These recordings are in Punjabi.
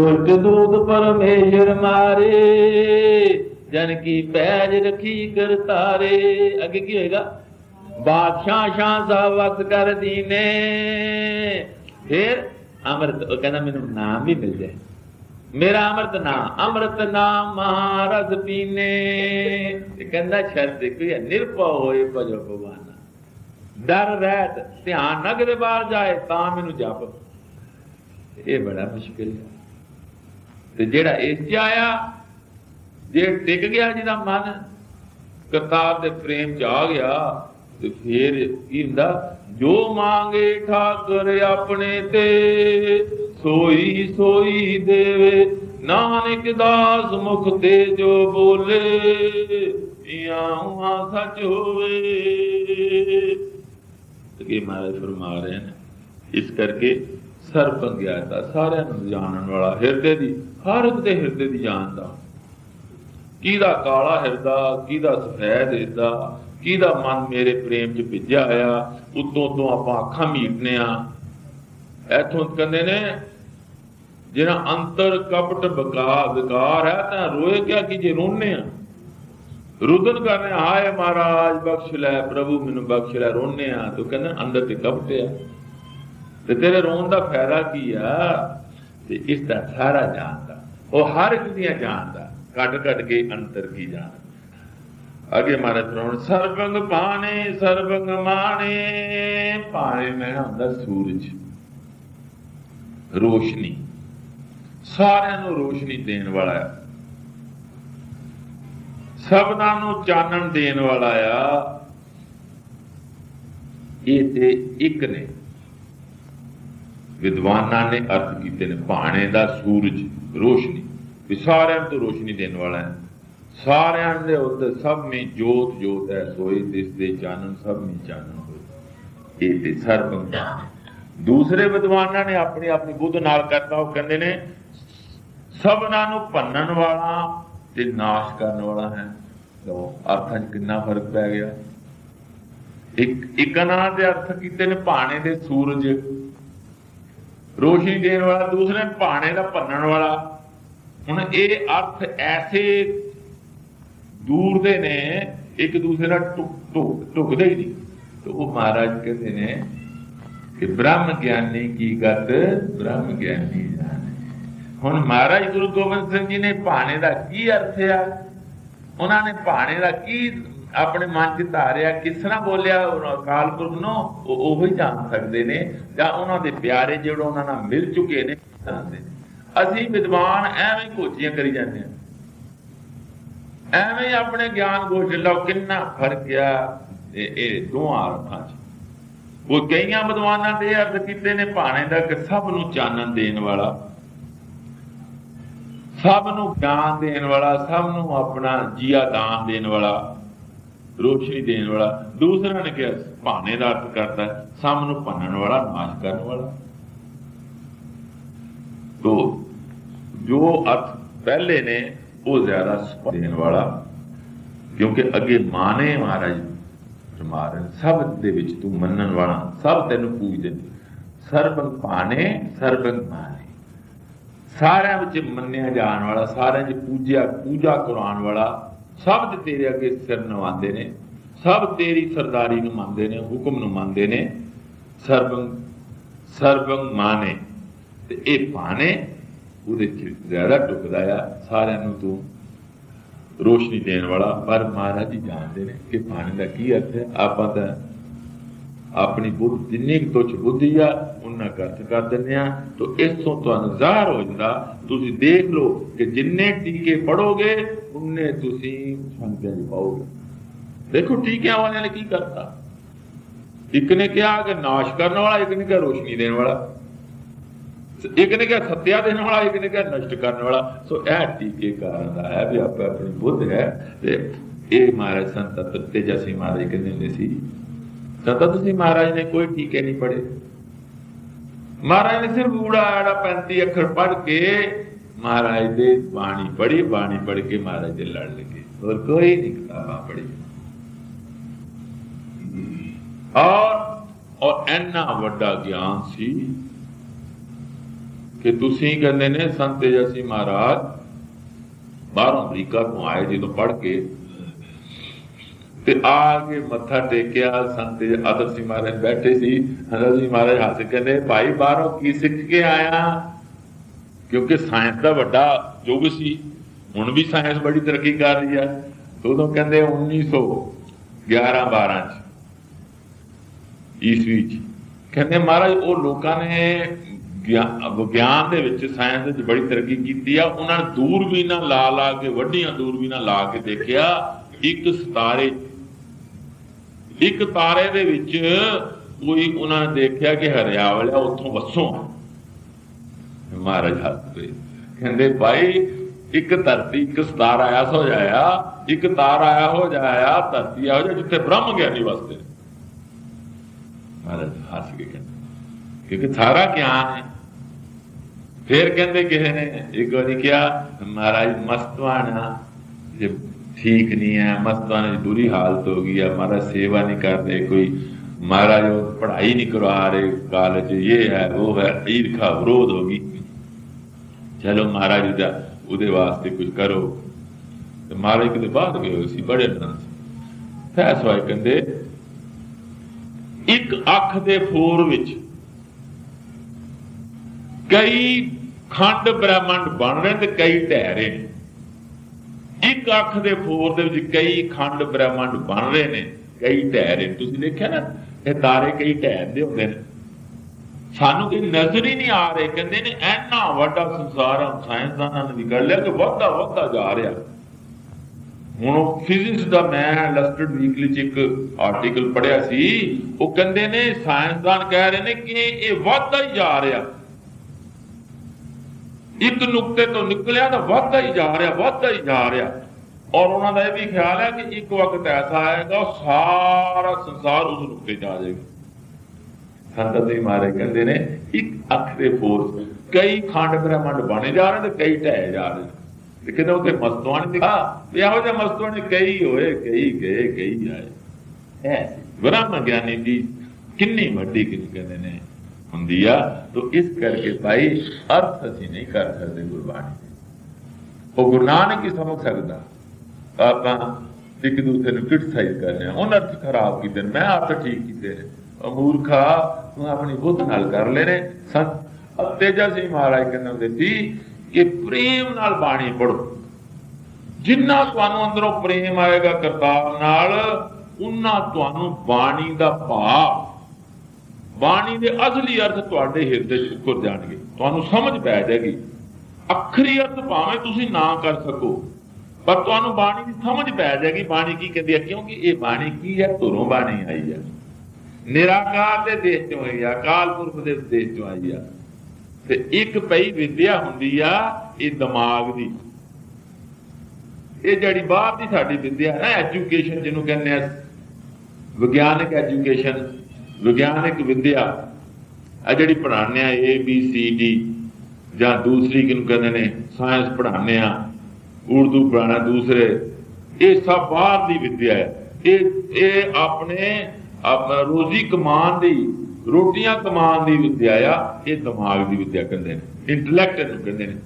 ਦੁਰਟ ਦੂਤ ਪਰਮੇਸ਼ਰ ਮਾਰੇ ਜਨ ਕੀ ਪੈਜ ਰਖੀ ਕਰ ਤਾਰੇ ਅੱਗੇ ਕੀ ਹੋਏਗਾ ਬਾਦਸ਼ਾਹ ਸ਼ਾਹ ਸਾਹਿਬ ਵਕਤ ਕਰ ਦੀਨੇ ਫਿਰ ਅੰਮ੍ਰਿਤ ਉਹ ਕਹਿੰਦਾ ਮੈਨੂੰ ਨਾਮ ਵੀ ਮਿਲ ਜਾਏ ਮੇਰਾ ਅੰਮ੍ਰਿਤ ਨਾਮ ਅੰਮ੍ਰਿਤ ਨਾਮ ਮਹਾਰਸ ਪੀਨੇ ਇਹ ਕਹਿੰਦਾ ਸ਼ਰਤ ਕੋਈ ਨਿਰਭਉ ਹੋਏ ਭਜੋ ਭਗਵਾਨ ਡਰ ਰਹਿਤ ਧਿਆਨ ਨਾ ਕਿਤੇ ਬਾਹਰ ਜਾਏ ਤਾਂ ਮੈਨੂੰ ਜਪ ਇਹ ਬੜਾ ਮੁਸ਼ਕਿਲ ਹੈ ਤੇ ਜਿਹੜਾ ਇਸ ਚ ਆਇਆ, ਜੇ ਟਿਕ ਗਿਆ ਜਿਹਦਾ ਮਨ ਕਰਤਾਰ ਦੇ ਪ੍ਰੇਮ ਚ ਆ ਗਿਆ, ਤੇ ਫੇਰ ਕੀ ਹੁੰਦਾ? ਜੋ ਮੰਗੇ ਠਾਕਰ ਆਪਣੇ ਤੇ, ਸੋਈ ਸੋਈ ਦੇਵੇ। ਨਾਨਕ ਦਾਸ ਮੁਖ ਤੇ ਜੋ ਬੋਲੇ ਇਆਂ ਸੱਚ ਹੋਵੇ। ਤੇ ਮਹਾਰਾਜ ਫਰਮਾ ਰਹੇ ਨੇ। ਇਸ ਕਰਕੇ ਸਰਬ ਗਿਆਤਾ ਸਾਰਿਆਂ ਨੂੰ ਜਾਣਨ ਵਾਲਾ ਹਿਰਦੇ ਦੀ, ਹਰ ਇੱਕ ਦੇ ਹਿਰਦੇ ਦੀ ਜਾਣਦਾ ਕਿਹਦਾ ਕਾਲਾ ਹਿਰਦਾ, ਕਿਹਦਾ ਸਫੈਦ ਹਿਰਦਾ, ਕਿਹਦਾ ਮਨ ਮੇਰੇ ਪ੍ਰੇਮ 'ਚ ਭਿੱਜਿਆ ਆ ਉਤੋਂ ਤੋਂ ਆਪਾਂ ਅੱਖਾਂ ਮੀਟਨੇ ਆ। ਇਥੋਂ ਕਹਿੰਦੇ ਨੇ ਜਿਹੜਾ ਅੰਤਰ ਕਪਟ ਬਕਾ ਵਿਕਾਰ ਹੈ, ਤਾਂ ਰੋਏ ਕਿਆ ਕਿ ਜੇ ਰੋਣੇ ਆ? ਰੁਦਨ ਕਰਨੇ, ਹਾਏ ਮਹਾਰਾਜ, ਬਖਸ਼ ਲੈ ਪ੍ਰਭੂ, ਮੈਨੂੰ ਬਖਸ਼ ਲੈ ਰੋਣੇ ਆ। ਤੂੰ ਕਹਿੰਦਾ, ਅੰਦਰ ਤੇ ਕਪਟ ਆ। ਤੇ ਤੇਰੇ ਰੋਣ ਦਾ ਫਾਇਦਾ ਕੀ ਆ? ਤੇ ਇਸ ਦਾ ਸਾਰਾ ਜਾਣਦਾ। ਉਹ ਹਰ ਇੱਕ ਦੀਆਂ ਜਾਣਦਾ। ਕੱਢ ਕੱਢ ਕੇ ਅੰਤਰ ਕੀ ਜਾਣ ਅਗੇ ਮਾਰੇ ਤਰੋਣ ਸਰਬੰਗ ਪਾਣੇ, ਸਰਬੰਗ ਮਾਣੇ। ਪਾਣੇ ਮੈਂ ਹੁੰਦਾ ਸੂਰਜ। ਰੋਸ਼ਨੀ। ਸਾਰਿਆਂ ਨੂੰ ਰੋਸ਼ਨੀ ਦੇਣ ਵਾਲਾ ਹੈ ਸਭਨਾਂ ਨੂੰ ਚਾਨਣ ਦੇਣ ਵਾਲਾ ਆ। ਇਹ ਤੇ ਇੱਕ ਨੇ। ਵਿਦਵਾਨਾਂ ਨੇ ਅਰਥ ਕੀਤੇ ਨੇ, ਭਾਣੇ ਦਾ ਸੂਰਜ ਰੋਸ਼ਨੀ, ਵੀ ਸਾਰਿਆਂ ਨੂੰ ਰੋਸ਼ਨੀ ਦੇਣ ਵਾਲਾ ਹੈ। ਸਾਰਿਆਂ ਦੇ ਉੱਤੇ ਸਭ ਵਿੱਚ ਜੋਤ ਜੋਤ ਹੈ ਸੋਈ ਦਿਸ ਦੇ ਚਾਨਣ ਸਭ ਵਿੱਚ ਚਾਨਣ ਹੋਏ। ਇਹ ਤੇ ਸਰਬੰ ਦੂਸਰੇ ਵਿਦਵਾਨਾਂ ਨੇ ਆਪਣੀ ਆਪਣੀ ਬੁੱਧ ਨਾਲ ਕਰਤਾ, ਉਹ ਕਹਿੰਦੇ ਨੇ, ਸਭਨਾਂ ਨੂੰ ਭੰਨਣ ਵਾਲਾ ਤੇ ਨਾਸ਼ ਕਰਨ ਵਾਲਾ ਹੈ। ਲੋ ਅਰਥਾਂ 'ਚ ਕਿੰਨਾ ਫ਼ਰਕ ਪੈ ਗਿਆ? ਇੱਕ ਇੱਕ ਨਾਂ ਦੇ ਅਰਥ ਕੀਤੇ ਨੇ, ਭਾਣੇ ਦੇ ਸੂਰਜ ਰੋਸ਼ਨੀ ਦੇਣ ਵਾਲਾ ਦੂਸਰੇ ਭਾਣੇ ਦਾ ਭੰਨਣ ਵਾਲਾ। ਹੁਣ ਇਹ ਅਰਥ ਐਸੇ ਦੂਰ ਦੇ ਨੇ, ਇੱਕ ਦੂਸਰੇ ਨਾਲ ਟੁਕਦੇ ਹੀ ਨਹੀਂ। ਤੇ ਉਹ ਮਹਾਰਾਜ ਕਹਿੰਦੇ ਨੇ ਕਿ ਬ੍ਰਹਮ ਗਿਆਨੀ ਕੀ ਗਤ ਬ੍ਰਹਮ ਗਿਆਨੀ ਜਾਣੇ। ਹੁਣ ਮਹਾਰਾਜ ਗੁਰੂ ਗੋਬਿੰਦ ਸਿੰਘ ਜੀ ਨੇ ਭਾਣੇ ਦਾ ਕੀ ਅਰਥ ਆ? ਉਹਨਾਂ ਨੇ ਭਾਣੇ ਦਾ ਕੀ ਆਪਣੇ ਮਨ 'ਚ ਧਾਰਿਆ ਕਿਸ ਤਰ੍ਹਾਂ ਬੋਲਿਆ ਅਕਾਲ ਪੁਰਖ ਨੂੰ, ਉਹ ਉਹੀ ਜਾਣ ਸਕਦੇ ਨੇ ਜਾਂ ਉਹਨਾਂ ਦੇ ਪਿਆਰੇ ਜਿਹੜੇ ਉਹਨਾਂ ਨਾਲ ਮਿਲ ਚੁੱਕੇ ਨੇ, ਜਾਣਦੇ ਅਸੀਂ ਵਿਦਵਾਨ ਐਵੇਂ ਕੋਚੀਆਂ ਕਰੀ ਜਾਂਦੇ ਆ ਐਵੇਂ ਆਪਣੇ ਗਿਆਨ ਗੋਸ਼ ਲਓ, ਕਿੰਨਾ ਫ਼ਰਕ ਆ ਇਹ ਇਹ ਦੋਹਾਂ ਅਰਥਾਂ 'ਚ। ਉਹ ਕਈਆਂ ਵਿਦਵਾਨਾਂ ਦੇ ਅਰਥ ਕੀਤੇ ਨੇ, ਭਾਣੇ ਦਾ ਕਿ ਸਭ ਨੂੰ ਚਾਨਣ ਦੇਣ ਵਾਲਾ, ਸਭ ਨੂੰ ਗਿਆਨ ਦੇਣ ਵਾਲਾ, ਸਭ ਨੂੰ ਆਪਣਾ ਜੀਆ ਦਾਨ ਦੇਣ ਵਾਲਾ। ਰੋਸ਼ਨੀ ਦੇਣ ਵਾਲਾ, ਦੂਸਰਾ ਨੇ ਕਿਹਾ, ਭਾਣੇ ਦਾ ਅਰਥ ਕਰਦਾ ਸਭ ਨੂੰ ਭੰਨਣ ਵਾਲਾ, ਨਾਸ਼ ਕਰਨ ਵਾਲਾ। ਤੋ, ਜੋ ਅਰਥ ਪਹਿਲੇ ਨੇ, ਉਹ ਜ਼ਿਆਦਾ ਦੇਣ ਵਾਲਾ, ਕਿਉਂਕਿ ਅੱਗੇ ਮਾਨੇ ਮਹਾਰਾਜ ਫਰਮਾਰਨ ਸਭ ਦੇ ਵਿੱਚ ਤੂੰ ਮੰਨਣ ਵਾਲਾ, ਸਭ ਤੈਨੂੰ ਪੂਜਦੇ ਨੇ ਸਰਬੰ ਪਾਣੇ ਸਰਬੰ ਮਾਨੇ ਸਾਰਿਆਂ ਵਿੱਚ ਮੰਨਿਆ ਜਾਣ ਵਾਲਾ, ਸਾਰਿਆਂ 'ਚ ਪੂਜਿਆ, ਪੂਜਾ ਕਰਾਉਣ ਵਾਲਾ ਸਭ ਦੇ ਤੇਰੇ ਅੱਗੇ ਸਿਰ ਨਵਾਉਂਦੇ ਨੇ, ਸਭ ਤੇਰੀ ਸਰਦਾਰੀ ਨੂੰ ਮੰਨਦੇ ਨੇ, ਹੁਕਮ ਨੂੰ ਮੰਨਦੇ ਨੇ, ਸਰਬੰ ਸਰਬੰ ਮਾਨੇ। ਤੇ ਇਹ ਪਾਣੇ ਉਹਦੇ ਚ ਜ਼ਿਆਦਾ ਟੁਕਦਾ ਆ, ਸਾਰਿਆਂ ਨੂੰ ਤੂੰ ਰੋਸ਼ਨੀ ਦੇਣ ਵਾਲਾ। ਪਰ ਮਹਾਰਾਜ ਜੀ ਜਾਣਦੇ ਨੇ ਕਿ ਪਾਣੀ ਦਾ ਕੀ ਅਰਥ ਹੈ। ਆਪਾਂ ਤਾਂ ਆਪਣੀ ਬੁੱਧ, ਜਿੰਨੀ ਕੁ ਤੁਛ ਬੁੱਧੀ ਆ ਉਹਨਾਂ ਗਰਤ ਕਰ ਦਿੰਦੇ ਆ। ਤਾਂ ਇਸ ਤੋਂ ਤੁਹਾਨੂੰ ਜ਼ਾਹਰ ਹੋ ਜਾਂਦਾ, ਤੁਸੀਂ ਦੇਖ ਲਓ ਕਿ ਜਿੰਨੇ ਟੀਕੇ ਪੜੋਗੇ ਉਹਨੇ ਤੁਸੀਂ ਸੰਗਿਆ ਜੀ ਪਾਓਗੇ ਦੇਖੋ ਟੀਕਿਆਂ ਵਾਲਿਆਂ ਨੇ ਕੀ ਕਰਤਾ। ਇੱਕ ਨੇ ਕਿਹਾ ਕਿ ਨਾਸ਼ ਕਰਨ ਵਾਲਾ ਇੱਕ ਨੇ ਕਿਹਾ ਰੋਸ਼ਨੀ ਦੇਣ ਵਾਲਾ। ਇੱਕ ਨੇ ਕਿਹਾ ਸੱਤਿਆ ਦੇਣ ਵਾਲਾ ਇੱਕ ਨੇ ਕਿਹਾ ਨਸ਼ਟ ਕਰਨ ਵਾਲਾ। ਸੋ ਇਹ ਟੀਕੇ ਕਾਰਨ ਦਾ ਹੈ ਵੀ ਆਪੇ ਆਪਣੀ ਬੁੱਧ ਹੈ। ਤੇ ਇਹ ਮਹਾਰਾਜ ਸੰਤ ਤੱਤੇ ਜੈਸੀ ਮਹਾਰਾਜ ਕਹਿੰਦੇ ਹੁੰਦੇ ਸੀ ਸਤਤ ਸੀ ਮਹਾਰਾਜ ਨੇ ਕੋਈ ਟੀਕੇ ਨਹੀਂ ਪੜੇ ਮਹਾਰਾਜ ਨੇ ਸਿਰਫ ਊੜਾ ਆੜਾ 35 ਅੱਖਰ ਪੜ ਕੇ ਮਹਾਰਾਜ ਦੇ ਬਾਣੀ ਪੜੀ ਬਾਣੀ ਪੜ ਕੇ ਮਹਾਰਾਜ ਦੇ ਲੜ ਲਗੇ। ਹੋਰ ਕੋਈ ਨਹੀਂ ਕਿਤਾਬਾਂ ਪੜੀ ਔਰ ਔਰ ਇੰਨਾ ਵੱਡਾ ਗਿਆਨ ਸੀ ਕਿ ਤੁਸੀਂ ਕਹਿੰਦੇ ਨੇ, ਸੰਤ ਜਸੀ ਮਹਾਰਾਜ ਬਾਹਰੋਂ ਅਮਰੀਕਾ ਤੋਂ ਆਏ ਜਦੋਂ ਪੜ ਕੇ ਤੇ ਆ ਕੇ ਮੱਥਾ ਟੇਕਿਆ, ਸੰਤ ਆਦਰ ਸਿੰਘ ਮਹਾਰਾਜ ਬੈਠੇ ਸੀ। ਅਦਰ ਮਹਾਰਾਜ ਹੱਸ ਕਹਿੰਦੇ, ਭਾਈ ਬਾਹਰੋਂ ਕੀ ਸਿੱਖ ਕੇ ਆਇਆ? ਕਿਉਂਕਿ ਸਾਇੰਸ ਦਾ ਵੱਡਾ ਯੁੱਗ ਸੀ, ਹੁਣ ਵੀ ਸਾਇੰਸ ਬੜੀ ਤਰੱਕੀ ਕਰ ਰਹੀ ਹੈ ਉਦੋਂ ਕਹਿੰਦੇ 1911 12 ਚ, ਈਸਵੀ ਚ। ਕਹਿੰਦੇ ਮਹਾਰਾਜ, ਉਹ ਲੋਕਾਂ ਨੇ ਵਿਗਿਆਨ ਦੇ ਵਿੱਚ ਸਾਇੰਸ ਵਿੱਚ ਬੜੀ ਤਰੱਕੀ ਕੀਤੀ ਆ। ਉਹਨਾਂ ਨੇ ਦੂਰਬੀਨਾਂ ਲਾ ਲਾ ਕੇ, ਵੱਡੀਆਂ ਦੂਰਬੀਨਾਂ ਲਾ ਕੇ ਦੇਖਿਆ, ਇੱਕ ਸਿਤਾਰੇ ਇੱਕ ਤਾਰੇ ਦੇ ਵਿੱਚ ਕੋਈ ਉਹਨਾਂ ਨੇ ਦੇਖਿਆ ਕਿ ਹਰਿਆਵਲ ਆ, ਉੱਥੋਂ ਵਸੋਂ ਮਹਾਰਾਜ ਹੱਸਦੇ। ਕਹਿੰਦੇ, ਭਾਈ, ਇੱਕ ਧਰਤੀ, ਇੱਕ ਸਤਾਰ ਆਇਆ ਸੋ ਜਾਇਆ, ਇੱਕ ਤਾਰ ਆਇਆ ਹੋ ਜਾਇਆ, ਧਰਤੀ ਆ ਹੋ ਜਿੱਥੇ ਬ੍ਰਹਮ ਗਿਆਨੀ ਵਸਦੇ ਮਹਾਰਾਜ ਹੱਸ ਕੇ ਕਹਿੰਦੇ ਕਿਉਂਕਿ ਸਾਰਾ ਗਿਆਨ ਹੈ ਫਿਰ ਕਹਿੰਦੇ ਕਿਸੇ ਨੇ, ਇੱਕ ਵਾਰੀ ਕਿਹਾ, ਮਹਾਰਾਜ ਮਸਤਵਾਣਾ ਜੇ ਠੀਕ ਨਹੀਂ ਹੈ ਮਸਤਵਾਨਾ ਦੀ ਬੁਰੀ ਹਾਲਤ ਹੋ ਗਈ ਹੈ ਮਹਾਰਾਜ ਸੇਵਾ ਨਹੀਂ ਕਰਦੇ, ਕੋਈ ਮਹਾਰਾਜ ਉਹ ਪੜ੍ਹਾਈ ਨਹੀਂ ਕਰਵਾ ਰਹੇ, ਕਾਲਜ ਇਹ ਹੈ, ਉਹ ਹੈ ਈਰਖਾ ਵਿਰੋਧ ਹੋ ਗਈ। ਚਲੋ ਮਹਾਰਾਜ ਦਾ, ਉਹਦੇ ਵਾਸਤੇ ਕੁਝ ਕਰੋ। ਤੇ ਮਹਾਰਾਜ ਕਿਤੇ ਬਾਅਦ ਗਏ ਹੋਏ ਸੀ, ਬੜੇ ਦਿਨਾਂ ਫੈਸਲਾ ਕਹਿੰਦੇ, ਇੱਕ ਅੱਖ ਦੇ ਫੋਰ ਵਿੱਚ ਕਈ ਖੰਡ ਬ੍ਰਹਮੰਡ ਬਣ ਰਹੇ ਤੇ ਕਈ ਢਹਿ ਰਹੇ ਨੇ। ਇੱਕ ਅੱਖ ਦੇ ਫੋਰ ਦੇ ਵਿੱਚ ਕਈ ਖੰਡ ਬ੍ਰਹਮੰਡ ਬਣ ਰਹੇ ਨੇ, ਕਈ ਢਹਿ ਰਹੇ ਤੁਸੀਂ ਦੇਖਿਆ ਨਾ, ਇਹ ਤਾਰੇ ਕਈ ਢਹਿੰਦੇ ਹੁੰਦੇ ਨੇ। ਸਾਨੂੰ ਕਿ ਨਜ਼ਰ ਹੀ ਨਹੀਂ ਆ ਰਹੇ। ਕਹਿੰਦੇ ਨੇ ਐਨਾ ਵੱਡਾ ਸੰਸਾਰ ਆ, ਸਾਇੰਸਦਾਨਾਂ ਨੇ ਨਿਕਲ ਲਿਆ ਕਿ ਵੱਧਦਾ ਵੱਧਦਾ ਜਾ ਰਿਹਾ। ਹੁਣ ਫਿਜ਼ਿਕਸ ਦਾ ਮੈਂ ਲਸਟਡ ਵੀਕਲੀ ਚ ਇੱਕ ਆਰਟੀਕਲ ਪੜਿਆ ਸੀ। ਉਹ ਕਹਿੰਦੇ ਨੇ, ਸਾਇੰਸਦਾਨ ਕਹਿ ਰਹੇ ਨੇ ਕਿ ਇਹ ਵੱਧਦਾ ਹੀ ਜਾ ਰਿਹਾ। ਇੱਕ ਨੁਕਤੇ ਤੋਂ ਨਿਕਲਿਆ ਤਾਂ ਵੱਧਦਾ ਹੀ ਜਾ ਰਿਹਾ, ਵੱਧਦਾ ਹੀ ਜਾ ਰਿਹਾ। ਔਰ ਉਹਨਾਂ ਦਾ ਇਹ ਵੀ ਖਿਆਲ ਹੈ ਕਿ ਇੱਕ ਵਕਤ ਐਸਾ ਆਏਗਾ, ਸਾਰਾ ਸੰਸਾਰ ਉਸ ਨੁਕਤੇ ਜਾ ਜਾਏਗਾ। ਸੰਤ ਜੀ ਮਾਰੇ ਕਹਿੰਦੇ ਨੇ, ਇੱਕ ਅੱਖ ਦੇ ਫੋਰਸ ਕਈ ਖੰਡ ਬ੍ਰਹਮੰਡ ਬਣੇ ਜਾ ਰਹੇ ਤੇ ਕਈ ਢਹਿ ਜਾ ਰਹੇ ਤੇ ਕਿਤੇ ਉੱਤੇ ਮਸਤਵਾਨ ਦਿਖਾ ਵੀ ਇਹੋ ਜਿਹਾ ਮਸਤਵਾਨ ਕਈ ਹੋਏ, ਕਈ ਗਏ, ਕਈ ਆਏ। ਐ ਬ੍ਰਹਮ ਗਿਆਨੀ ਦੀ ਕਿੰਨੀ ਵੱਡੀ ਕਿੰਨੀ ਕਹਿੰਦੇ ਨੇ, ਹੁੰਦੀ ਆ, ਤੋ ਇਸ ਕਰਕੇ ਭਾਈ ਅਰਥ ਅਸੀਂ ਨਹੀਂ ਕਰ ਸਕਦੇ ਗੁਰਬਾਣੀ ਦੇ। ਉਹ ਗੁਰੂ ਨਾਨਕ ਹੀ ਸਮਝ ਸਕਦਾ। ਆਪਾਂ ਇੱਕ ਦੂਸਰੇ ਨੂੰ ਕ੍ਰਿਟਿਸਾਈਜ਼ ਕਰ ਰਹੇ ਹਾਂ। ਉਹਨਾਂ ਅਰਥ ਖਰਾਬ ਕੀਤੇ ਮੈਂ ਅਰਥ ਠੀਕ ਕੀਤੇ ਨੇ। ਅਮੂਰਖਾ ਤੂੰ ਆਪਣੀ ਬੁੱਧ ਨਾਲ ਕਰ ਲੈ ਸੰਤ ਤੇਜਾ ਸਿੰਘ ਮਹਾਰਾਜ ਕਹਿੰਦੇ ਹੁੰਦੇ ਸੀ ਕਿ ਪ੍ਰੇਮ ਨਾਲ ਬਾਣੀ ਪੜੋ ਜਿੰਨਾ ਤੁਹਾਨੂੰ ਅੰਦਰੋਂ ਪ੍ਰੇਮ ਆਏਗਾ ਕਰਤਾਰ ਨਾਲ ਉਹਨਾਂ ਤੁਹਾਨੂੰ ਬਾਣੀ ਦਾ ਭਾਵ, ਬਾਣੀ ਦੇ ਅਸਲੀ ਅਰਥ ਤੁਹਾਡੇ ਹਿਰਦੇ 'ਚ ਉਤਰ ਜਾਣਗੇ। ਤੁਹਾਨੂੰ ਸਮਝ ਪੈ ਜਾਏਗੀ। ਅੱਖਰੀ ਅਰਥ ਭਾਵੇਂ ਤੁਸੀਂ ਨਾ ਕਰ ਸਕੋ, ਪਰ ਤੁਹਾਨੂੰ ਬਾਣੀ ਦੀ ਸਮਝ ਪੈ ਜਾਏਗੀ। ਬਾਣੀ ਕੀ ਕਹਿੰਦੀ ਹੈ? ਕਿਉਂਕਿ ਇਹ ਬਾਣੀ ਕੀ ਹੈ? ਧੁਰੋਂ ਬਾਣੀ ਆਈ ਹੈ। ਨਿਰਾਕਾਰ ਦੇ ਦੇਸ਼ ਚੋਂ ਆਈ ਆ ਕਾਲ ਪੁਰਖ ਦੇ ਦੇਸ਼ ਚੋਂ ਆਈ ਆ। ਤੇ ਇੱਕ ਪਈ ਵਿਦਿਆ ਹੁੰਦੀ ਆ, ਇਹ ਦਿਮਾਗ ਦੀ। ਇਹ ਜਿਹੜੀ ਬਾਹਰ ਦੀ ਸਾਡੀ ਵਿਦਿਆ ਹੈ, ਐਜੂਕੇਸ਼ਨ ਜਿਹਨੂੰ ਕਹਿੰਦੇ ਆ, ਵਿਗਿਆਨਕ ਐਜੂਕੇਸ਼ਨ, ਵਿਗਿਆਨਕ ਵਿਦਿਆ। ਆ ਜਿਹੜੀ ਪੜ੍ਹਾਉਂਦੇ ਆ ਏ ਬੀ ਸੀ ਡੀ ਜਾਂ ਦੂਸਰੀ ਕਿਨੂੰ ਕਹਿੰਦੇ ਨੇ, ਸਾਇੰਸ ਪੜਾਉਂਦੇ ਆ, ਉਰਦੂ ਪੜਾਉਣਾ ਦੂਸਰੇ, ਇਹ ਸਭ ਬਾਹਰ ਦੀ ਵਿਦਿਆ ਹੈ। ਇਹ ਇਹ ਆਪਣੇ ਰੋਜ਼ੀ ਕਮਾਉਣ ਦੀ, ਰੋਟੀਆਂ ਕਮਾਉਣ ਦੀ ਵਿਦਿਆ ਆ, ਇਹ ਦਿਮਾਗ ਦੀ ਵਿਦਿਆ ਕਹਿੰਦੇ ਨੇ ਇੰਟੈਲੈਕਟ ਨੂੰ ਕਹਿੰਦੇ ਨੇ।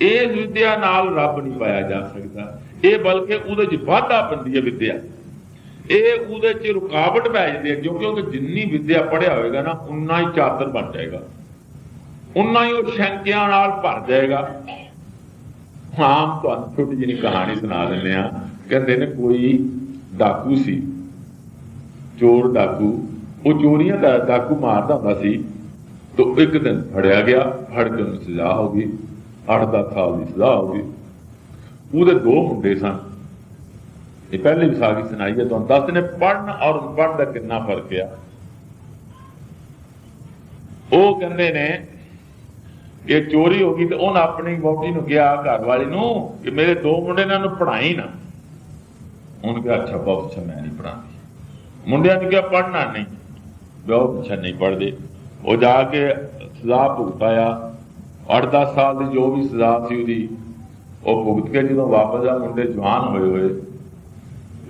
ਇਹ ਵਿਦਿਆ ਨਾਲ ਰੱਬ ਨਹੀਂ ਪਾਇਆ ਜਾ ਸਕਦਾ। ਇਹ ਬਲਕਿ ਉਹਦੇ 'ਚ ਵਾਧਾ ਪੈਂਦੀ ਹੈ ਵਿਦਿਆ। ਇਹ ਉਹਦੇ 'ਚ ਰੁਕਾਵਟ ਪੈ ਜਾਂਦੀ ਹੈ, ਕਿਉਂਕਿ ਉਹ ਜਿੰਨੀ ਵਿਦਿਆ ਪੜਿਆ ਹੋਵੇਗਾ ਨਾ, ਉਨਾ ਹੀ ਚਾਤਰ ਬਣ ਜਾਏਗਾ। ਉਨਾ ਹੀ ਉਹ ਸ਼ੰਕਿਆਂ ਨਾਲ ਭਰ ਜਾਏਗਾ। ਹਾਂ, ਤੁਹਾਨੂੰ ਛੋਟੀ ਜਿਹੀ ਕਹਾਣੀ ਸੁਣਾ ਦਿੰਦੇ ਆ ਕਹਿੰਦੇ ਨੇ ਕੋਈ ਡਾਕੂ ਸੀ। ਚੋਰ ਡਾਕੂ, ਉਹ ਚੋਰੀਆਂ ਦਾ ਡਾਕੂ ਮਾਰਦਾ ਹੁੰਦਾ ਸੀ, ਤੋਂ ਇੱਕ ਦਿਨ ਫੜਿਆ ਗਿਆ, ਫੜ ਕੇ ਉਹਨੂੰ ਸਜ਼ਾ ਹੋ ਗਈ 8-10 ਸਾਲ ਦੀ ਸਜ਼ਾ ਹੋ ਗਈ। ਉਹਦੇ ਦੋ ਮੁੰਡੇ ਸਨ। ਇਹ ਪਹਿਲੇ ਵੀ ਸਾਗੀ ਸੁਣਾਈ ਹੈ, ਤੁਹਾਨੂੰ ਦੱਸ ਨੇ ਪੜਨ ਔਰ ਪੜਨ ਦਾ ਕਿੰਨਾ ਫ਼ਰਕ ਆ। ਉਹ ਕਹਿੰਦੇ ਨੇ, ਇਹ ਚੋਰੀ ਹੋ ਗਈ ਤੇ ਉਹਨਾਂ ਆਪਣੀ ਵੋਟੀ ਨੂੰ ਕਿਹਾ ਘਰ ਵਾਲੀ ਨੂੰ ਕਿ ਮੇਰੇ ਦੋ ਮੁੰਡੇ ਨੇ ਉਹਨੂੰ ਪੜਾਈ ਨਾ। ਉਹਨੇ ਕਿਹਾ, ਅੱਛਾ ਬਹੁਤ ਅੱਛਾ, ਮੈਂ ਨਹੀਂ ਪੜਾਉਂਦੀ ਮੁੰਡਿਆਂ ਨੇ ਕਿਹਾ ਪੜਨਾ ਨਹੀਂ? ਬਹੁਤ ਅੱਛਾ ਨਹੀਂ ਪੜਦੇ ਉਹ ਜਾ ਕੇ ਸਜ਼ਾ ਭੁਗਤਾਇਆ 8-10 ਸਾਲ ਦੀ ਜੋ ਵੀ ਸਜ਼ਾ ਸੀ ਉਹਦੀ, ਉਹ ਭੁਗਤ ਕੇ ਜਦੋਂ ਵਾਪਸ ਆ ਮੁੰਡੇ ਜਵਾਨ ਹੋਏ ਹੋਏ।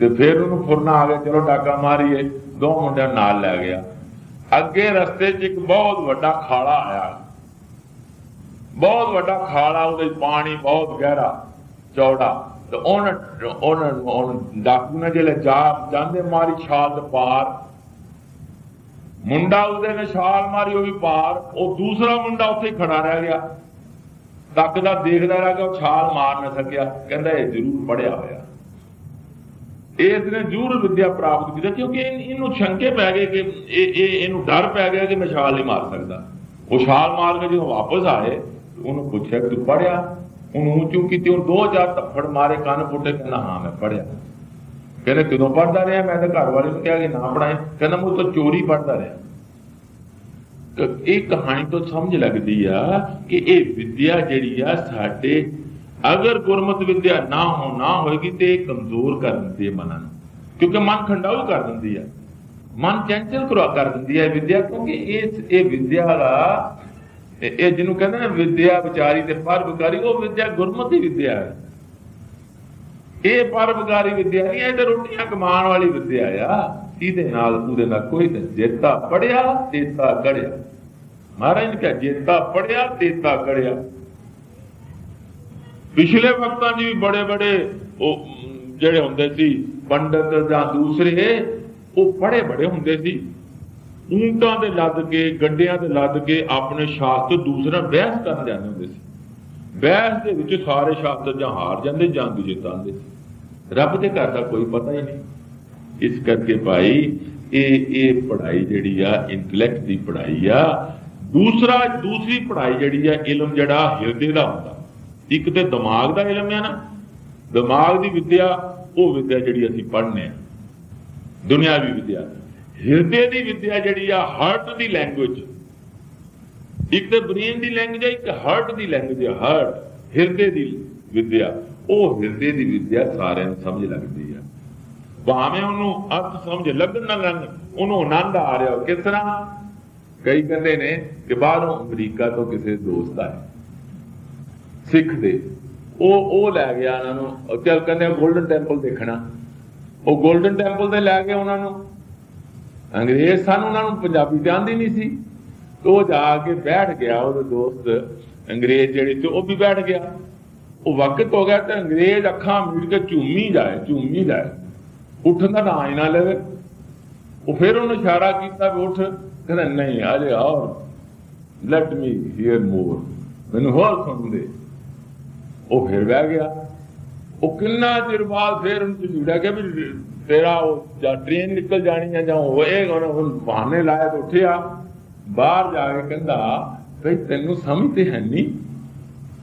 ਤੇ ਫਿਰ ਉਹਨੂੰ ਫੁਰਨਾ ਆ ਗਿਆ, ਚਲੋ ਡਾਕਾ ਮਾਰੀਏ। ਦੋ ਮੁੰਡਿਆਂ ਨਾਲ ਲੈ ਗਿਆ। ਅੱਗੇ ਰਸਤੇ 'ਚ ਇੱਕ ਬਹੁਤ ਵੱਡਾ ਖਾਲਾ ਆਇਆ। ਬਹੁਤ ਵੱਡਾ ਖਾਲਾ, ਉਹਦੇ 'ਚ ਪਾਣੀ ਬਹੁਤ ਗਹਿਰਾ, ਚੌੜਾ। ਤੇ ਉਹਨਾਂ ਉਹਨਾਂ ਉਹਨਾਂ ਡਾਕੂ ਨੇ ਜਾਂਦੇ, ਮਾਰੀ ਛਾਲ ਤੇ ਪਾਰ। ਮੁੰਡਾ ਉਹਦੇ ਨੇ ਛਾਲ ਮਾਰੀ, ਉਹ ਵੀ ਪਾਰ। ਉਹ ਦੂਸਰਾ ਮੁੰਡਾ ਉੱਥੇ ਹੀ ਖੜਾ ਰਹਿ ਗਿਆ। ਤੱਕਦਾ ਦੇਖਦਾ ਰਹਿ ਗਿਆ, ਉਹ ਛਾਲ ਮਾਰ ਨਾ ਸਕਿਆ। ਕਹਿੰਦਾ ਇਹ ਜ਼ਰੂਰ ਪੜਿਆ ਹੋਇਆ। ਇਸ ਨੇ ਜ਼ਰੂਰ ਵਿਦਿਆ ਪ੍ਰਾਪਤ ਕੀਤੀ, ਕਿਉਂਕਿ ਇਹਨੂੰ ਸ਼ੰਕੇ ਪੈ ਗਏ ਕਿ ਇਹ ਇਹ, ਇਹਨੂੰ ਡਰ ਪੈ ਗਿਆ ਕਿ ਮੈਂ ਛਾਲ ਨਹੀਂ ਮਾਰ ਸਕਦਾ। ਉਹ ਛਾਲ ਮਾਰ ਕੇ ਜਦੋਂ ਵਾਪਸ ਆਏ, ਉਹਨੂੰ ਪੁੱਛਿਆ ਕਿ ਤੂੰ ਪੜਿਆ ਉਹਨੂੰ ਕਿਉਂ ਕੀਤੀ? ਉਹ ਦੋ ਚਾਰ ਥੱਪੜ ਮਾਰੇ, ਕੰਨ ਫੁੱਟੇ ਕਹਿੰਦਾ, ਹਾਂ, ਮੈਂ ਪੜਿਆ ਕਹਿੰਦੇ, ਕਦੋਂ ਪੜਦਾ ਰਿਹਾ? ਮੈਂ ਤਾਂ ਘਰ ਵਾਲੇ ਨੂੰ ਕਿਹਾ ਕਿ ਨਾ ਪੜਾਏ ਕਹਿੰਦਾ, ਮੈਂ ਤਾਂ ਚੋਰੀ ਪੜਦਾ ਰਿਹਾ। ਇਹ ਕਹਾਣੀ ਤੋਂ ਸਮਝ ਲੱਗਦੀ ਆ ਕਿ ਇਹ ਵਿਦਿਆ ਜਿਹੜੀ ਆ, ਸਾਡੇ ਅਗਰ ਗੁਰਮਤ ਵਿਦਿਆ ਨਾ ਹੋ ਨਾ ਹੋਏਗੀ, ਤੇ ਇਹ ਕਮਜ਼ੋਰ ਕਰ ਦਿੰਦੀ ਹੈ ਮਨਾਂ ਨੂੰ। ਕਿਉਂਕਿ ਮਨ ਖੰਡਾਊ ਕਰ ਦਿੰਦੀ ਹੈ ਮਨ ਚੰਚਲ ਕਰਵਾ ਕਰ ਦਿੰਦੀ ਹੈ ਵਿਦਿਆ, ਕਿਉਂਕਿ ਇਸ ਇਹ ਵਿਦਿਆ ਦਾ ਇਹ ਜਿਹਨੂੰ ਕਹਿੰਦੇ ਨੇ ਵਿਦਿਆ ਵਿਚਾਰੀ ਤੇ ਪਰ ਉਹ ਵਿਦਿਆ ਗੁਰਮਤਿ ਵਿਦਿਆ ਹੈ। ਇਹ ਪਰ ਵਿਦਿਆ ਨਹੀਂ, ਇਹ ਤੇ ਰੋਟੀਆਂ ਕਮਾਉਣ ਵਾਲੀ ਵਿਦਿਆ ਆ। ਇਹਦੇ ਨਾਲ ਉਹਦੇ ਨਾਲ ਕੋਈ ਨਹੀਂ ਜੇਤਾ ਪੜਿਆ, ਤੇਤਾ ਗੜਿਆ ਮਹਾਰਾਜ ਨੇ ਕਿਹਾ, ਜੇਤਾ ਪੜਿਆ, ਤੇਤਾ ਗੜਿਆ ਪਿਛਲੇ ਵਕਤਾਂ 'ਚ ਵੀ ਬੜੇ ਬੜੇ ਉਹ, ਜਿਹੜੇ ਹੁੰਦੇ ਸੀ, ਪੰਡਤ ਜਾਂ ਦੂਸਰੇ, ਉਹ ਬੜੇ ਬੜੇ ਹੁੰਦੇ ਸੀ। ਊਂਟਾਂ ਦੇ ਲੱਦ ਕੇ, ਗੱਡਿਆਂ ਦੇ ਲੱਦ ਕੇ ਆਪਣੇ ਸ਼ਾਸਤਰ ਦੂਸਰਾ ਬਹਿਸ ਕਰਨ ਜਾਂਦੇ ਹੁੰਦੇ ਸੀ। ਬਹਿਸ ਦੇ ਵਿੱਚ ਸਾਰੇ ਸ਼ਾਸਤਰ ਜਾਂ ਹਾਰ ਜਾਂਦੇ, ਜਾਂ ਜਿੱਤ ਆਉਂਦੇ ਸੀ। ਰੱਬ ਦੇ ਘਰ ਦਾ ਕੋਈ ਪਤਾ ਹੀ ਨਹੀਂ। ਇਸ ਕਰਕੇ ਭਾਈ, ਇਹ ਇਹ ਪੜ੍ਹਾਈ ਜਿਹੜੀ ਆ ਇੰਟੈਲੈਕਟ ਦੀ ਪੜ੍ਹਾਈ ਆ, ਦੂਸਰਾ, ਦੂਸਰੀ ਪੜ੍ਹਾਈ ਜਿਹੜੀ ਆ, ਇਲਮ ਜਿਹੜਾ ਹਿਰਦੇ ਦਾ ਹੁੰਦਾ। ਇੱਕ ਤੇ ਦਿਮਾਗ ਦਾ ਇਲਮ ਆ ਨਾ। ਦਿਮਾਗ ਦੀ ਵਿੱਦਿਆ, ਉਹ ਵਿੱਦਿਆ ਜਿਹੜੀ ਅਸੀਂ ਪੜ੍ਹਨੇ ਆ। ਦੁਨਿਆਵੀ ਵਿੱਦਿਆ। ਹਿਰਦੇ ਦੀ ਵਿਦਿਆ ਜਿਹੜੀ ਆ ਹਾਰਟ ਦੀ ਲੈਂਗੁਏਜ ਇੱਕ ਤੇ ਬ੍ਰੇਨ ਦੀ ਲੈਂਗੁਏਜ ਹੈ ਇੱਕ ਹਾਰਟ ਦੀ ਲੈਂਗੁਏਜ ਹੈ ਹਾਰਟ ਹਿਰਦੇ ਦੀ ਵਿਦਿਆ। ਉਹ ਹਿਰਦੇ ਦੀ ਵਿਦਿਆ ਸਾਰਿਆਂ ਨੂੰ ਸਮਝ ਲੱਗਦੀ ਆ। ਭਾਵੇਂ ਉਹਨੂੰ ਅਰਥ ਸਮਝ ਲੱਗਣ ਨਾ ਲੱਗਣ, ਉਹਨੂੰ ਆਨੰਦ ਆ ਰਿਹਾ ਕਿਸ ਤਰ੍ਹਾਂ? ਕਈ ਕਹਿੰਦੇ ਨੇ ਕਿ ਬਾਹਰੋਂ ਅਮਰੀਕਾ ਤੋਂ ਕਿਸੇ ਦੋਸਤ ਆਏ। ਸਿੱਖ ਦੇ। ਉਹ ਉਹ ਲੈ ਗਿਆ ਉਹਨਾਂ ਨੂੰ। ਚੱਲ ਕਹਿੰਦੇ ਗੋਲਡਨ ਟੈਂਪਲ ਦੇਖਣਾ। ਉਹ ਗੋਲਡਨ ਟੈਂਪਲ ਤੇ ਲੈ ਗਏ ਉਹਨਾਂ ਨੂੰ। ਅੰਗਰੇਜ਼ ਸਾਨੂੰ, ਉਹਨਾਂ ਨੂੰ ਪੰਜਾਬੀ ਤੇ ਨਹੀਂ ਸੀ। ਉਹ ਜਾ ਕੇ ਬੈਠ ਗਿਆ, ਉਹਦੇ ਦੋਸਤ ਅੰਗਰੇਜ਼ ਜਿਹੜੇ ਤੇ ਉਹ ਵੀ ਬੈਠ ਗਿਆ। ਉਹ ਵਕਤ ਹੋ ਗਿਆ ਤੇ ਅੰਗਰੇਜ਼ ਅੱਖਾਂ ਮੀਟ ਕੇ ਝੂਮੀ ਜਾਏ ਝੂਮੀ ਜਾਏ। ਉੱਠਣ ਦਾ ਨਾਂ ਹੀ ਨਾ ਲਵੇ। ਉਹ ਫਿਰ ਉਹਨੂੰ ਇਸ਼ਾਰਾ ਕੀਤਾ ਵੀ ਉੱਠ, ਕਹਿੰਦਾ, ਨਹੀਂ, ਅਜੇ ਆਓ। ਲੈਟ ਮੀ ਹੀਅਰ ਮੋਰ ਮੈਨੂੰ ਹੋਰ ਸੁਣ ਦੇ। ਉਹ ਫਿਰ ਬਹਿ ਗਿਆ। ਉਹ ਕਿੰਨਾ ਚਿਰ ਬਾਅਦ ਫਿਰ ਉਹਨੂੰ ਝੂੜਾ ਗਿਆ ਵੀ ਤੇਰਾ ਉਹ ਜਾਂ ਟ੍ਰੇਨ ਨਿਕਲ ਜਾਣੀ ਆ ਜਾਂ ਹੋਏਗਾ ਉਹਨੇ ਹੁਣ ਬਹਾਨੇ ਲਾਇਆ ਤੇ ਉੱਠਿਆ, ਬਾਹਰ ਜਾ ਕੇ ਕਹਿੰਦਾ ਭਈ ਤੈਨੂੰ ਸਮਝ ਤੇ ਹੈ ਨਹੀਂ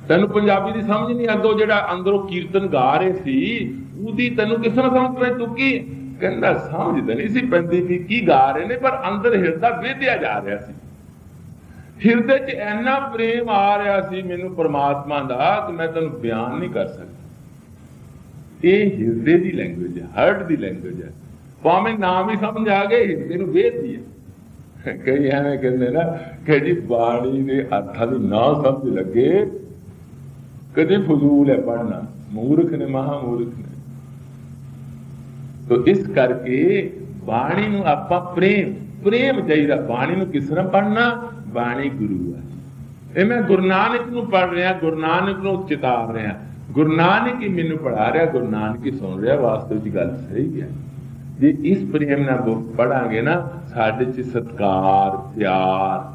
ਤੈਨੂੰ ਪੰਜਾਬੀ ਦੀ ਸਮਝ ਨਹੀਂ ਅੱਗੋਂ ਜਿਹੜਾ ਅੰਦਰੋਂ ਕੀਰਤਨ ਗਾ ਰਹੇ ਸੀ, ਉਹਦੀ ਤੈਨੂੰ ਕਿਸ ਤਰ੍ਹਾਂ ਸਮਝ ਪਈ ਤੂੰ ਕੀ ਕਹਿੰਦਾ, ਸਮਝ ਤਾਂ ਨਹੀਂ ਸੀ ਪੈਂਦੀ ਵੀ ਕੀ ਗਾ ਰਹੇ ਨੇ, ਪਰ ਅੰਦਰ ਹਿਰਦਾ ਵੇਧਿਆ ਜਾ ਰਿਹਾ ਸੀ। ਹਿਰਦੇ 'ਚ ਇੰਨਾ ਪ੍ਰੇਮ ਆ ਰਿਹਾ ਸੀ ਮੈਨੂੰ ਪਰਮਾਤਮਾ ਦਾ, ਕਿ ਮੈਂ ਤੈਨੂੰ ਬਿਆਨ ਨਹੀਂ ਕਰ ਸਕਦਾ। ਇਹ ਹਿਰਦੇ ਦੀ ਲੈਂਗੁਏਜ ਹੈ ਹਾਰਟ ਦੀ ਲੈਂਗੁਏਜ ਹੈ। ਭਾਵੇਂ ਨਾਮ ਹੀ ਸਮਝ ਆ ਗਏ, ਹਿਰਦੇ ਨੂੰ ਵੇਧਦੀ ਹੈ। ਕਈ ਐਵੇਂ ਕਹਿੰਦੇ ਨਾ ਕਿ ਜੀ ਬਾਣੀ ਦੇ ਅਰਥਾਂ ਦੀ ਨਾ ਸਮਝ ਲੱਗੇ, ਕਦੇ ਫਜ਼ੂਲ ਹੈ ਪੜਨਾ ਮੂਰਖ ਨੇ ਮਹਾ ਮੂਰਖ ਨੇ। ਤੋ ਇਸ ਕਰਕੇ ਬਾਣੀ ਨੂੰ ਆਪਾਂ ਪ੍ਰੇਮ ਪ੍ਰੇਮ ਚਾਹੀਦਾ। ਬਾਣੀ ਨੂੰ ਕਿਸ ਤਰ੍ਹਾਂ ਪੜਨਾ ਬਾਣੀ ਗੁਰੂ ਹੈ। ਇਹ ਮੈਂ ਗੁਰੂ ਨਾਨਕ ਨੂੰ ਪੜ ਰਿਹਾ, ਗੁਰੂ ਨਾਨਕ ਨੂੰ ਚਿਤਾਰ ਰਿਹਾ। ਗੁਰੂ ਨਾਨਕ ਹੀ ਮੈਨੂੰ ਪੜਾ ਰਿਹਾ, ਗੁਰੂ ਨਾਨਕ ਹੀ ਸੁਣ ਰਿਹਾ ਵਾਸਤਵ ਵਿੱਚ ਗੱਲ ਸਹੀ ਹੈ। ਜੇ ਇਸ ਪ੍ਰੇਮ ਨਾਲ ਪੜਾਂਗੇ ਨਾ, ਸਾਡੇ ਚ ਸਤਕਾਰ, ਪਿਆਰ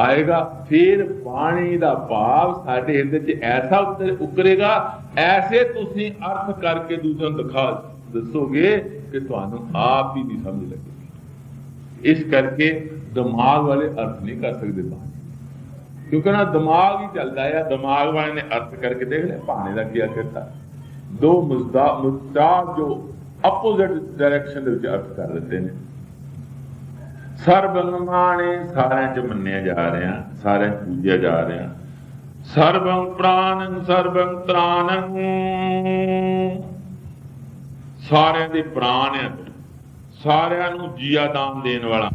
ਆਏਗਾ, ਫਿਰ ਬਾਣੀ ਦਾ ਭਾਵ ਸਾਡੇ ਹਿਰਦੇ 'ਚ ਐਸਾ ਉੱਤਰ ਉਕਰੇਗਾ, ਐਸੇ ਤੁਸੀਂ ਅਰਥ ਕਰਕੇ ਦੂਸਰਿਆਂ ਨੂੰ ਦਿਖਾ ਦੱਸੋਗੇ ਕਿ ਤੁਹਾਨੂੰ ਆਪ ਹੀ ਨਹੀਂ ਸਮਝ ਲੱਗੇਗੀ। ਇਸ ਕਰਕੇ ਦਿਮਾਗ ਵਾਲੇ ਅਰਥ ਨਹੀਂ ਕਰ ਸਕਦੇ ਬਾਣੀ। ਕਿਉਂਕਿ ਉਹਨਾਂ ਦਿਮਾਗ ਹੀ ਚੱਲਦਾ ਆ, ਦਿਮਾਗ ਵਾਲੇ ਨੇ ਅਰਥ ਕਰਕੇ ਦੇਖ ਲਿਆ, ਭਾਣੇ ਦਾ ਕੀ ਕਰਤਾ ਦੋ ਮੁਸਦਾ ਮੁਸਤਾਬ ਜੋ ਆਪੋਜ਼ਿਟ ਡਾਇਰੈਕਸ਼ਨ ਦੇ ਵਿੱਚ ਅਰਥ ਕਰ ਦਿੱਤੇ ਨੇ। ਸਰਬੰਗਮਾਣੇ ਸਾਰਿਆਂ ਚ ਮੰਨਿਆ ਜਾ ਰਿਹਾ, ਸਾਰਿਆਂ ਚ ਪੂਜਿਆ ਜਾ ਰਿਹਾ। ਸਰਬੰ ਪ੍ਰਾਨੰ, ਸਰਬੰ ਤ੍ਰਾਨੰ। ਸਾਰਿਆਂ ਦੇ ਪ੍ਰਾਣ ਹੈ ਸਾਰਿਆਂ ਨੂੰ ਜੀਆ ਦਾਨ ਦੇਣ ਵਾਲਾ।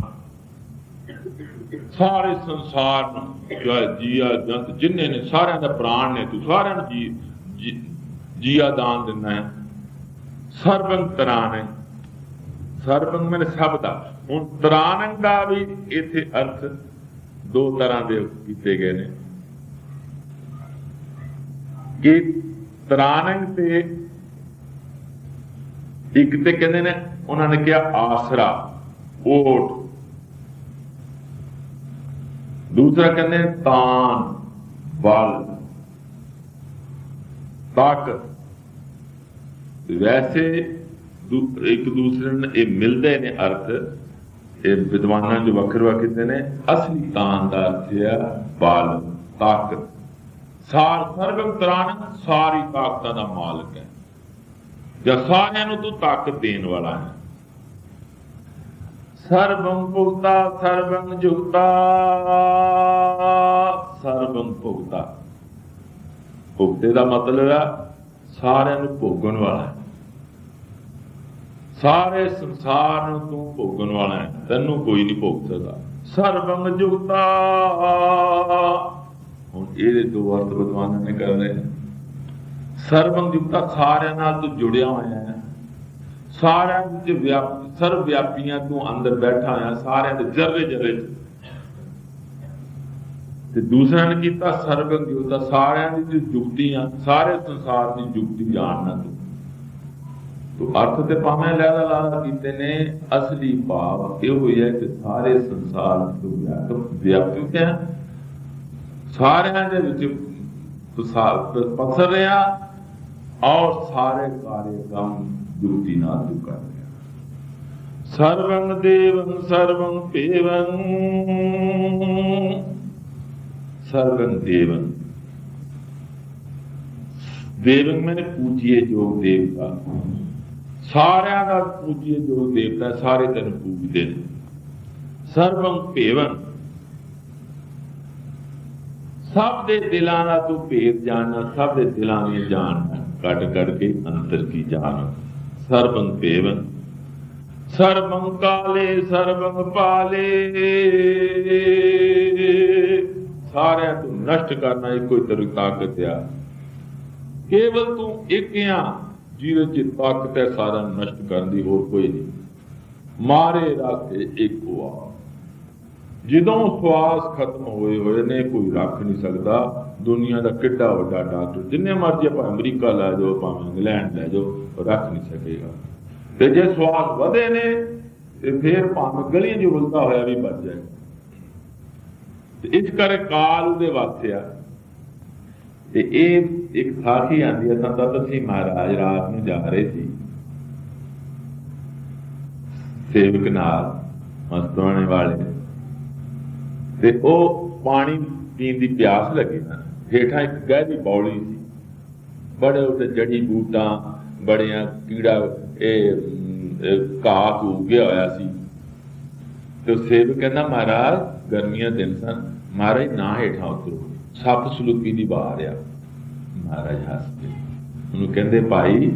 ਸਾਰੇ ਸੰਸਾਰ ਨੂੰ ਜੋ ਜੀਆ ਜੰਤ, ਜਿੰਨੇ ਨੇ ਸਾਰਿਆਂ ਦਾ ਪ੍ਰਾਣ ਨੇ, ਤੂੰ ਸਾਰਿਆਂ ਨੂੰ ਜੀ, ਜੀ- ਜੀਆ ਦਾਨ ਦਿੰਦਾ ਹੈ। ਸਰਬੰ ਤਰਾਨ ਹੈ ਸਰਬੰ ਮਨ ਸਭ ਦਾ। ਹੁਣ ਤਰਾਨੰ ਦਾ ਵੀ ਇੱਥੇ ਅਰਥ ਦੋ ਤਰ੍ਹਾਂ ਦੇ ਕੀਤੇ ਗਏ ਨੇ। ਕਿ ਤਰਾਨੰਗ ਤੇ ਇੱਕ ਤੇ ਕਹਿੰਦੇ ਨੇ, ਉਹਨਾਂ ਨੇ ਕਿਹਾ ਆਸਰਾ, ਓਟ। ਦੂਸਰਾ ਕਹਿੰਦੇ ਤਾਨ ਬਲ ਤਾਕਤ ਵੈਸੇ ਦੂ- ਇੱਕ ਦੂਸਰੇ ਨੂੰ ਇਹ ਮਿਲਦੇ ਨੇ ਅਰਥ। ਇਹ ਵਿਦਵਾਨਾਂ ਜੋ ਵੱਖਰ ਵੱਖਰੇ ਨੇ, ਅਸਲੀ ਤਾਨ ਦਾ ਅਰਥ ਹੈ ਬਲ ਤਾਕਤ ਸਾਰ ਸਰਵਮ ਤਰਾਨ ਸਾਰੀ ਤਾਕਤਾਂ ਦਾ ਮਾਲਕ ਹੈ। ਜਾਂ ਸਾਰਿਆਂ ਨੂੰ ਤੂੰ ਤਾਕਤ ਦੇਣ ਵਾਲਾ ਹੈ। ਸਰਵੰ ਭੁਗਤਾ ਸਰਵੰ ਜੁਗਤਾ। ਸਰਵੰ ਭੁਗਤਾ। ਭੁਗਤੇ ਦਾ ਮਤਲਬ ਹੈ ਸਾਰਿਆਂ ਨੂੰ ਭੋਗਣ ਵਾਲਾ ਸਾਰੇ ਸੰਸਾਰ ਨੂੰ ਤੂੰ ਭੋਗਣ ਵਾਲਾ ਹੈ। ਤੈਨੂੰ ਕੋਈ ਨਹੀਂ ਭੋਗ ਸਕਦਾ। ਸਰਵੰ ਜੁਗਤਾ। ਹੁਣ ਇਹਦੇ ਦੋ ਅਰਥ ਵਿਦਵਾਨਾਂ ਨੇ ਕਰ ਰਹੇ ਨੇ ਜੁਗਤਾ ਸਾਰਿਆਂ ਨਾਲ ਤੂੰ ਜੁੜਿਆ ਹੋਇਆ ਹੈ। ਸਾਰਿਆਂ ਵਿੱਚ ਵਿਆਪ ਸਰਵ ਵਿਆਪੀਆਂ ਤੋਂ ਅੰਦਰ ਬੈਠਾ ਆ ਸਾਰਿਆਂ ਦੇ ਜਰਰੇ ਜਰਰੇ ਤੇ ਦੂਸਰਾ ਨੇ ਕੀਤਾ ਸਰਵੰ ਜੁਗਤਾ ਸਾਰਿਆਂ ਦੀ ਜੋ ਜੁਗਤੀਆਂ ਸਾਰੇ ਸੰਸਾਰ ਦੀ ਜੁਗਤੀ ਜਾਣਨਾ ਤੂੰ। ਤੋ ਅਰਥ ਤੇ ਭਾਵੇਂ ਲੈਦਾ ਲਾਦਾ ਕੀਤੇ ਨੇ, ਅਸਲੀ ਭਾਵ ਇਹ ਹੋਇਆ ਕਿ ਸਾਰੇ ਸੰਸਾਰ ਤੋਂ ਵਿਆਪਕ ਵਿਆਪਕ ਹੈ। ਸਾਰਿਆਂ ਦੇ ਵਿੱਚ ਪਸਰ ਰਿਹਾ ਔਰ ਸਾਰੇ ਕਾਰੇ ਕੰਮ ਜੁਗਤੀ ਨਾਲ ਤੂੰ ਕਰ ਰਿਹਾ ਸਰਵੰ ਦੇਵੰ ਸਰਵੰ ਭੇਵੰ ਸਰਵੰ ਦੇਵੰ ਦੇਵੰ ਮੈਨੇ ਪੂਜੀਏ ਜੋ ਦੇਵਤਾ ਸਾਰਿਆਂ ਦਾ ਪੂਜੀਏ ਜੋ ਦੇਵਤਾ ਸਾਰੇ ਤੈਨੂੰ ਪੂਜਦੇ ਨੇ ਸਰਵੰ ਭੇਵੰ ਸਭ ਦੇ ਦਿਲਾਂ ਦਾ ਤੂੰ ਭੇਦ ਜਾਣਨਾ ਸਭ ਦੇ ਦਿਲਾਂ ਦੀ ਜਾਣਨਾ ਕੱਢ ਕੱਢ ਕੇ ਅੰਤਰ ਕੀ ਜਾਣ ਸਰਬੰ ਭੇਵਨ ਸਰਬੰ ਕਾਲੇ, ਸਰਬੰ ਪਾਲੇ। ਸਾਰਿਆਂ ਤੋਂ ਨਸ਼ਟ ਕਰਨਾ ਇਹ ਕੋਈ ਤੇਰੀ ਤਾਕਤ ਆ। ਕੇਵਲ ਤੂੰ ਇੱਕ ਆ, ਜਿਹਦੇ ਚ ਤਾਕਤ ਹੈ ਸਾਰਾ ਨਸ਼ਟ ਕਰਨ ਦੀ ਹੋਰ ਕੋਈ ਨਹੀਂ। ਮਾਰੇ ਰਾਖੇ ਇੱਕ ਆ। ਜਦੋਂ ਸਵਾਸ ਖਤਮ ਹੋਏ ਹੋਏ ਨੇ, ਕੋਈ ਰੱਖ ਨਹੀਂ ਸਕਦਾ, ਦੁਨੀਆ ਦਾ ਕਿੱਡਾ ਵੱਡਾ ਡਾਕਟਰ, ਜਿੰਨੇ ਮਰਜ਼ੀ ਆਪਾਂ ਅਮਰੀਕਾ ਲੈ ਜਾਓ, ਭਾਵੇਂ ਇੰਗਲੈਂਡ ਲੈ ਜਾਓ ਰੱਖ ਨਹੀਂ ਸਕੇਗਾ। ਤੇ ਜੇ ਸਵਾਸ ਵਧੇ ਨੇ, ਤੇ ਫੇਰ ਭਾਵੇਂ ਗਲੀਆਂ 'ਚ ਰੁਲਦਾ ਹੋਇਆ ਵੀ ਬਚ ਜਾਏਗਾ ਤੇ ਇਸ ਕਰਕੇ ਕਾਲ ਉਹਦੇ ਵਾਸਤੇ ਆ। ਤੇ ਇਹ ਇੱਕ ਸਾਖੀ ਆਂਦੀ ਹੈ ਤਾਂ ਤਦ ਅਸੀਂ ਮਹਾਰਾਜ ਰਾਤ ਨੂੰ ਜਾ ਰਹੇ ਸੀ। ਸੇਵਕ ਨਾਲ ਮਸਤਵਾਣੇ ਵਾਲੇ ਤੇ ਉਹ ਪਾਣੀ ਪੀਣ ਦੀ ਪਿਆਸ ਲੱਗੇ ਸਨ। ਹੇਠਾਂ ਇੱਕ ਗਹਿਰੀ ਬੌਲੀ ਸੀ। ਬੜੇ ਉੱਤੇ ਜੜੀ ਬੂਟਾਂ, ਬੜੀਆਂ ਕੀੜਾ, ਇਹ ਘਾਹ ਉੱਗਿਆ ਹੋਇਆ ਸੀ। ਤੇ ਉਹ ਕਹਿੰਦਾ, ਮਹਾਰਾਜ, ਗਰਮੀਆਂ ਦਿਨ ਸਨ। ਮਹਾਰਾਜ, ਨਾ ਹੇਠਾਂ ਉਤਰੋ। ਸੱਪ ਸਲੂਕੀ ਦੀ ਬਾਹਰ ਆ। ਮਹਾਰਾਜ ਹੱਸਦੇ। ਉਹਨੂੰ ਕਹਿੰਦੇ, ਭਾਈ,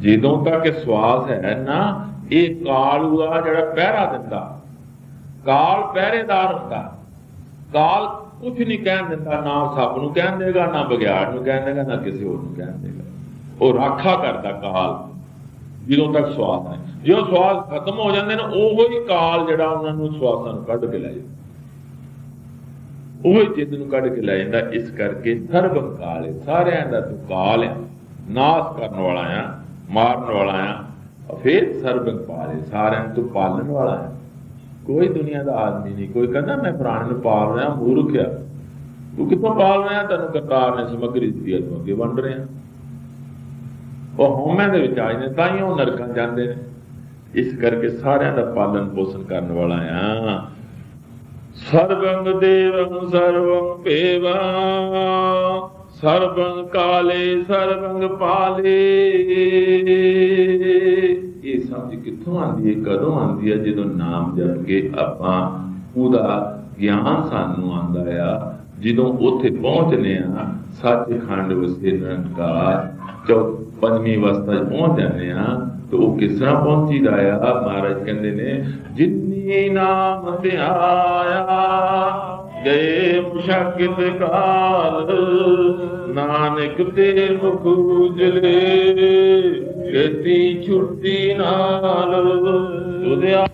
ਜਦੋਂ ਤੱਕ ਸਵਾਸ ਹੈ ਨਾ, ਇਹ ਕਾਲੂ ਆ ਜਿਹੜਾ ਪਹਿਰਾ ਦਿੰਦਾ ਕਾਲ ਪਹਿਰੇਦਾਰ ਹੁੰਦਾ। ਕਾਲ ਕੁਝ ਨਹੀਂ ਕਹਿਣ ਦਿੰਦਾ, ਨਾ ਸੱਪ ਨੂੰ ਕਹਿਣ ਦੇਗਾ, ਨਾ ਬਗਿਆੜ ਨੂੰ ਕਹਿਣ ਦੇਗਾ, ਨਾ ਕਿਸੇ ਹੋਰ ਨੂੰ ਕਹਿਣ ਦੇਗਾ। ਉਹ ਰਾਖਾ ਕਰਦਾ ਕਾਲ ਜਦੋਂ ਤੱਕ ਸਵਾਸ ਹੈ ਜਦੋਂ ਸਵਾਸ ਖਤਮ ਹੋ ਜਾਂਦੇ ਨੇ, ਉਹੋ ਹੀ ਕਾਲ ਜਿਹੜਾ ਉਹਨਾਂ ਨੂੰ ਸਵਾਸਾਂ ਨੂੰ ਕੱਢ ਕੇ ਲੈ ਜਾਂਦਾ। ਉਹ ਹੀ ਜਿੱਦ ਨੂੰ ਕੱਢ ਕੇ ਲੈ ਜਾਂਦਾ, ਇਸ ਕਰਕੇ ਸਰਬ ਕਾਲ ਹੈ। ਸਾਰਿਆਂ ਦਾ ਤੂੰ ਕਾਲ ਹੈ। ਨਾਸ ਕਰਨ ਵਾਲਾ ਆ, ਮਾਰਨ ਵਾਲਾ ਆ। ਫਿਰ ਸਰਬ ਕਾਲ ਹੈ। ਸਾਰਿਆਂ ਨੂੰ ਤੂੰ ਪਾਲਣ ਵਾਲਾ ਹੈ। ਕੋਈ ਦੁਨੀਆ ਦਾ ਆਦਮੀ ਨਹੀਂ। ਕੋਈ ਕਹਿੰਦਾ, ਮੈਂ ਪ੍ਰਾਣ ਨੂੰ ਪਾਲ ਰਿਹਾ, ਮੂਰਖ ਆ। ਤੂੰ ਕਿੱਥੋਂ ਪਾਲ ਰਿਹਾ? ਤੈਨੂੰ ਕਰਤਾਰ ਨੇ ਸਮਗਰੀ ਦਿੱਤੀ ਤੂੰ ਅੱਗੇ ਵੰਡ ਰਿਹਾ। ਉਹ ਹਉਮੈ ਦੇ ਵਿੱਚ ਆਏ ਨੇ ਤਾਂ ਹੀ ਉਹ ਨਰਕਾਂ ਜਾਂਦੇ ਨੇ। ਇਸ ਕਰਕੇ ਸਾਰਿਆਂ ਦਾ ਪਾਲਣ ਪੋਸ਼ਣ ਕਰਨ ਵਾਲਾ ਆ। ਸਰਬੰਗ ਦੇਵੰ ਸਰਵੰ ਭੇਵਾ। ਸਰਬੰਗ ਕਾਲੇ, ਸਰਬੰਗ ਪਾਲੇ। ਸਮਝ ਕਿੱਥੋਂ ਆਂਦੀ ਹੈ ਕਦੋਂ ਆਂਦੀ ਹੈ ਜਦੋਂ ਨਾਮ ਜਪ ਕੇ ਆਪਾਂ ਉਹਦਾ ਗਿਆਨ ਸਾਨੂੰ ਆਂਦਾ ਆ। ਜਦੋਂ ਉੱਥੇ ਪਹੁੰਚਨੇ ਆ ਸੱਚਖੰਡ ਵਸੇ ਨਿਰੰਕਾਰ ਚੌ, ਪੰਜਵੀਂ ਅਵਸਥਾ 'ਚ ਪਹੁੰਚ ਜਾਂਦੇ ਆ ਤੇ ਉਹ ਕਿਸ ਤਰ੍ਹਾਂ ਪਹੁੰਚੀਦਾ ਆ? ਮਹਾਰਾਜ ਕਹਿੰਦੇ ਨੇ, ਜਿਨੀ ਨਾਮ ਧਿਆਇਆ ਗਏ ਮੁਸ਼ਕਿਲ ਕਾਲ ਨਾਨਕ ਤੇ ਮੁਖ ਉਜਲੇ ਕੇਤੀ ਛੁੱਟੀ ਨਾਲ ਤੁਧਿਆ